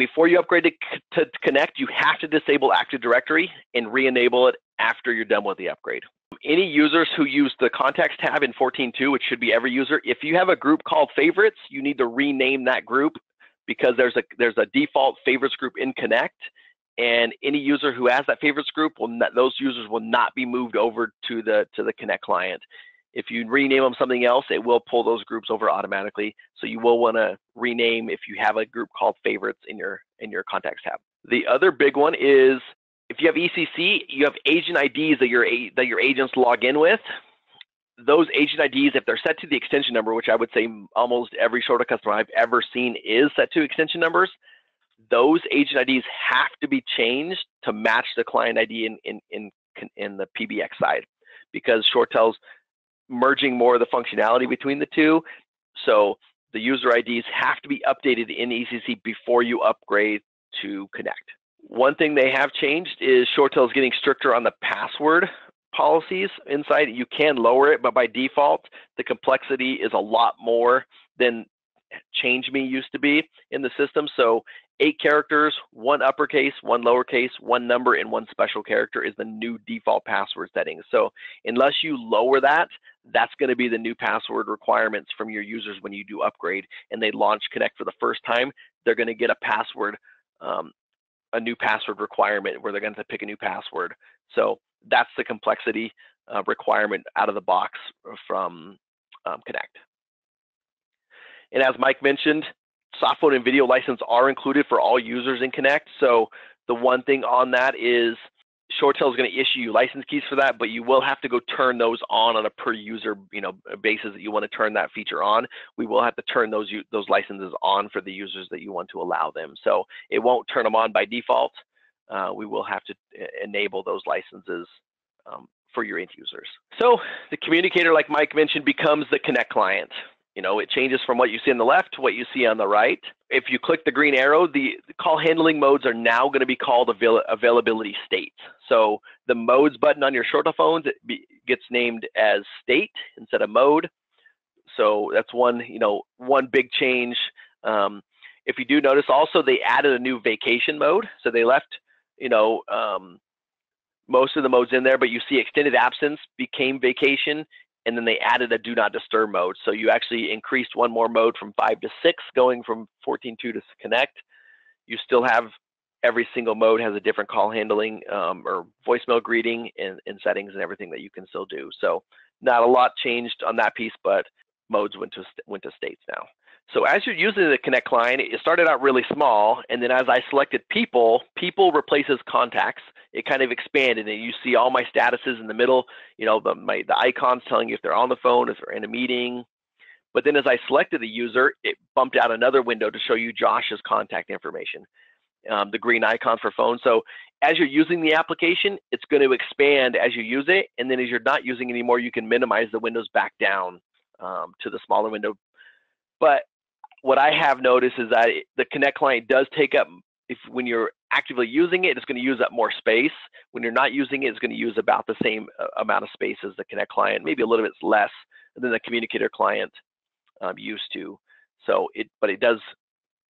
before you upgrade to, to Connect, you have to disable Active Directory and re-enable it after you're done with the upgrade. Any users who use the Contacts tab in 14.2, which should be every user, if you have a group called Favorites, you need to rename that group because there's a there's a default favorites group in Connect, and any user who has that favorites group will not, those users will not be moved over to the to the Connect client. If you rename them something else, it will pull those groups over automatically. So you will want to rename if you have a group called favorites in your in your contacts tab. The other big one is if you have ECC, you have agent IDs that your that your agents log in with. Those agent IDs, if they're set to the extension number, which I would say almost every ShoreTel customer I've ever seen is set to extension numbers, those agent IDs have to be changed to match the client ID in in in, in the PBX side, because ShoreTel's merging more of the functionality between the two. So the user IDs have to be updated in ECC before you upgrade to Connect. One thing they have changed is ShoreTel is getting stricter on the password policies inside. You can lower it, but by default, the complexity is a lot more than change me used to be in the system. So eight characters, one uppercase, one lowercase, one number, and one special character is the new default password setting. So unless you lower that, that's going to be the new password requirements from your users when you do upgrade and they launch Connect for the first time. They're going to get a password, um, a new password requirement where they're going to pick a new password. So that's the complexity uh, requirement out of the box from um, Connect. And as Mike mentioned, softphone and video license are included for all users in Connect. So the one thing on that is ShoreTel is going to issue you license keys for that, but you will have to go turn those on on a per user, you know, basis that you want to turn that feature on. We will have to turn those those licenses on for the users that you want to allow them. So it won't turn them on by default. Uh, we will have to uh, enable those licenses um, for your end users. So the communicator, like Mike mentioned, becomes the Connect client. You know, it changes from what you see on the left to what you see on the right. If you click the green arrow, the call handling modes are now going to be called avail availability states. So the modes button on your ShoreTel phones it be, gets named as state instead of mode. So that's one, you know, one big change. Um, if you do notice, also they added a new vacation mode. So they left, you know, um, most of the modes in there, but you see extended absence became vacation and then they added a do not disturb mode. So you actually increased one more mode from five to six, going from 14.2 to connect. You still have every single mode has a different call handling um, or voicemail greeting and, and, settings and everything that you can still do. So not a lot changed on that piece, but modes went to went to states now. So as you're using the Connect client, it started out really small, and then as I selected people, people replaces contacts. It kind of expanded, and you see all my statuses in the middle. You know, the my the icons telling you if they're on the phone, if they're in a meeting. But then as I selected the user, it bumped out another window to show you Josh's contact information, um, the green icon for phone. So as you're using the application, it's going to expand as you use it, and then as you're not using anymore, you can minimize the windows back down um, to the smaller window. But what I have noticed is that the Connect client does take up, if when you're actively using it, it's going to use up more space. When you're not using it, it's going to use about the same uh, amount of space as the Connect client, maybe a little bit less than the Communicator client um, used to. So it, but it does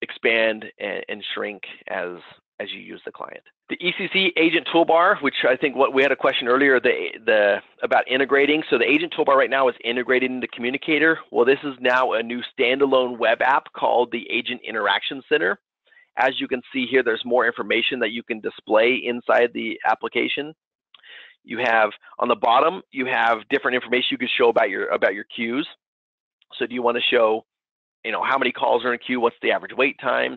expand and, and shrink as as you use the client. The ECC agent toolbar, which I think what we had a question earlier, the, the about integrating. So the agent toolbar right now is integrated into Communicator. Well, this is now a new standalone web app called the Agent Interaction Center. As you can see here, there's more information that you can display inside the application. You have on the bottom, you have different information you can show about your about your queues. So do you want to show, you know, how many calls are in queue? What's the average wait time?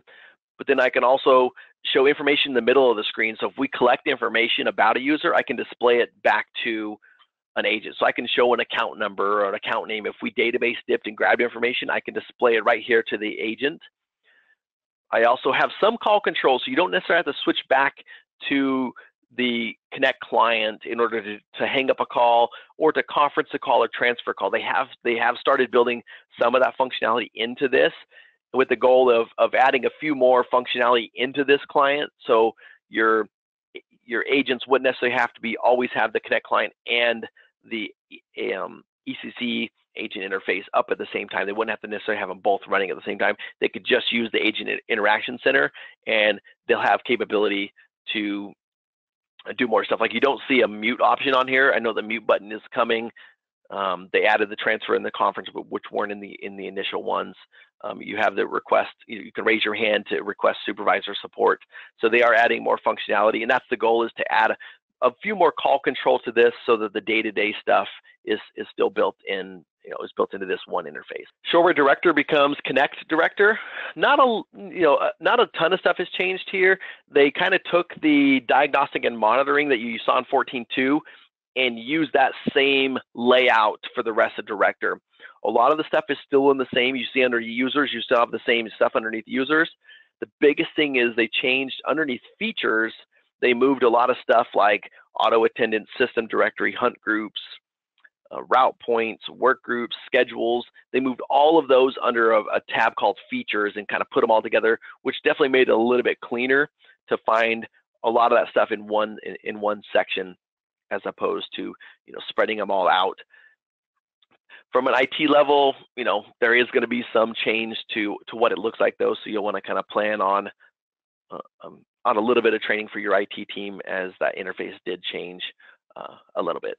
But then I can also show information in the middle of the screen. So if we collect information about a user, I can display it back to an agent. So I can show an account number or an account name. If we database dipped and grabbed information, I can display it right here to the agent. I also have some call control, so you don't necessarily have to switch back to the Connect client in order to, to hang up a call or to conference a call or transfer a call. They have they have started building some of that functionality into this with the goal of, of adding a few more functionality into this client. So your your agents wouldn't necessarily have to be always have the Connect client and the um, ECC agent interface up at the same time. They wouldn't have to necessarily have them both running at the same time. They could just use the agent interaction center and they'll have capability to do more stuff. Like you don't see a mute option on here. I know the mute button is coming. Um, they added the transfer in the conference, but which weren't in the in the initial ones. Um, you have the request. You, can raise your hand to request supervisor support. So they are adding more functionality, and that's the goal is to add a, a few more call control to this, so that the day-to-day stuff is is still built in. You know, is built into this one interface. Shoreware Director becomes Connect Director. Not a you know uh, not a ton of stuff has changed here. They kind of took the diagnostic and monitoring that you saw in 14.2 and use that same layout for the rest of Director. A lot of the stuff is still in the same. You see under users, you still have the same stuff underneath users. The biggest thing is they changed underneath features. They moved a lot of stuff like auto attendants, system directory, hunt groups, uh, route points, work groups, schedules. They moved all of those under a, a tab called features and kind of put them all together, which definitely made it a little bit cleaner to find a lot of that stuff in one in, in one section as opposed to you know spreading them all out. From an IT level, you know there is going to be some change to to what it looks like though, so you'll want to kind of plan on uh, um, on a little bit of training for your IT team as that interface did change uh, a little bit.